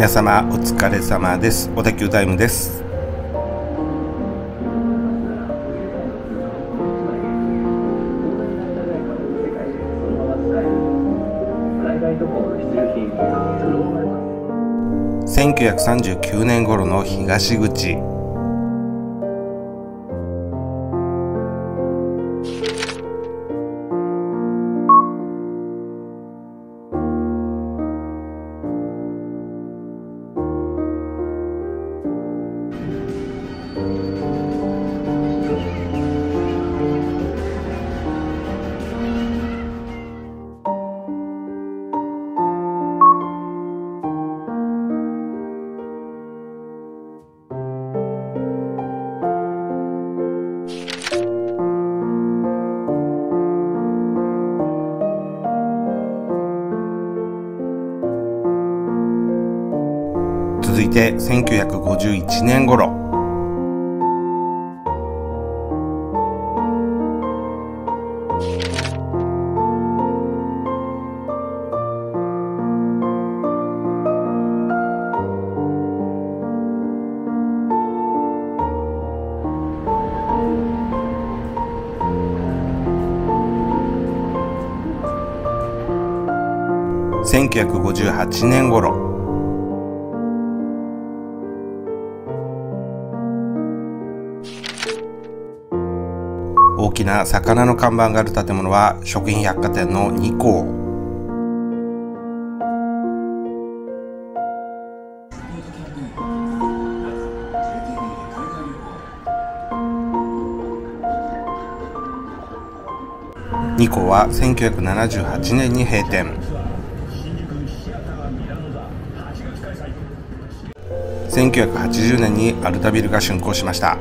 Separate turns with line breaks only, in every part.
皆様お疲れ様です。小田急タイムです。1939年頃の東口続いて1951年頃。1958年頃。きな魚の看板がある建物は食品百貨店の2校。2校は1978年に閉店。1980年にアルタビルが竣工しました。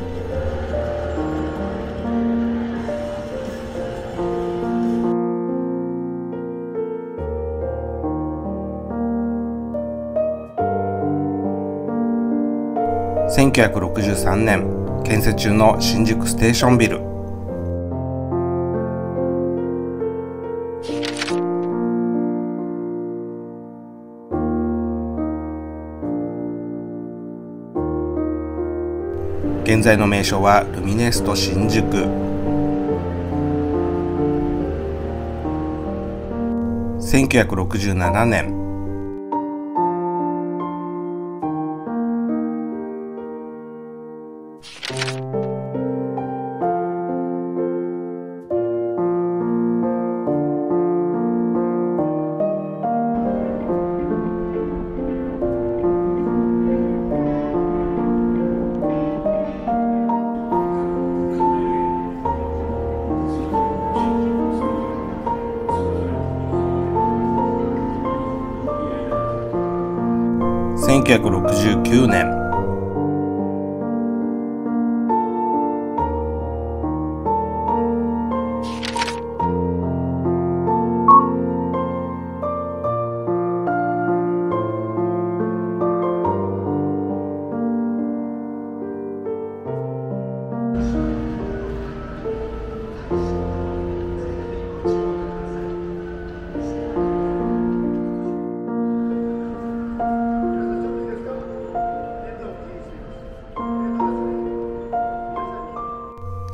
1963年建設中の新宿ステーションビル。現在の名称はルミネスト新宿。1967年1969年。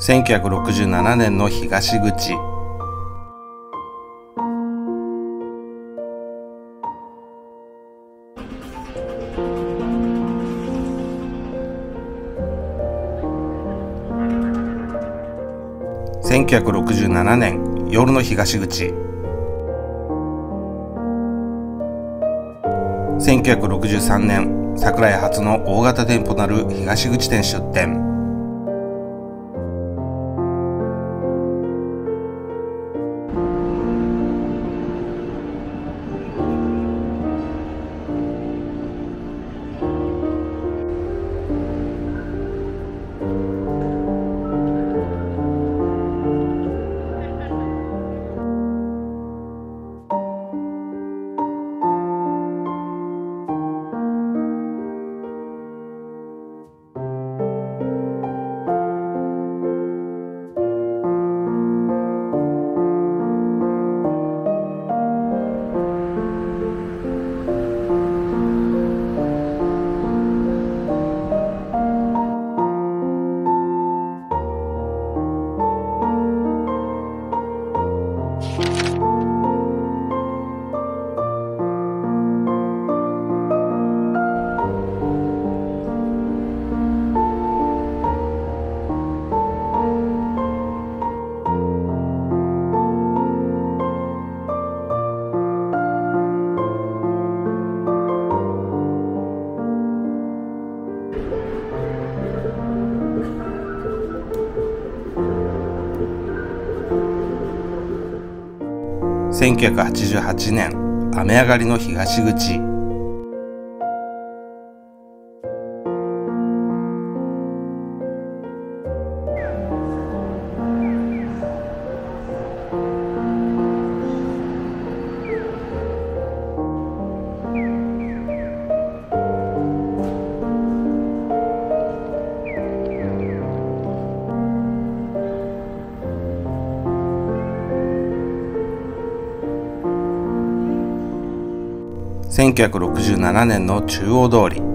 1967年の東口。1967年夜の東口。1963年桜井初の大型店舗なる東口店出店。1988年雨上がりの東口。1967年の中央通り。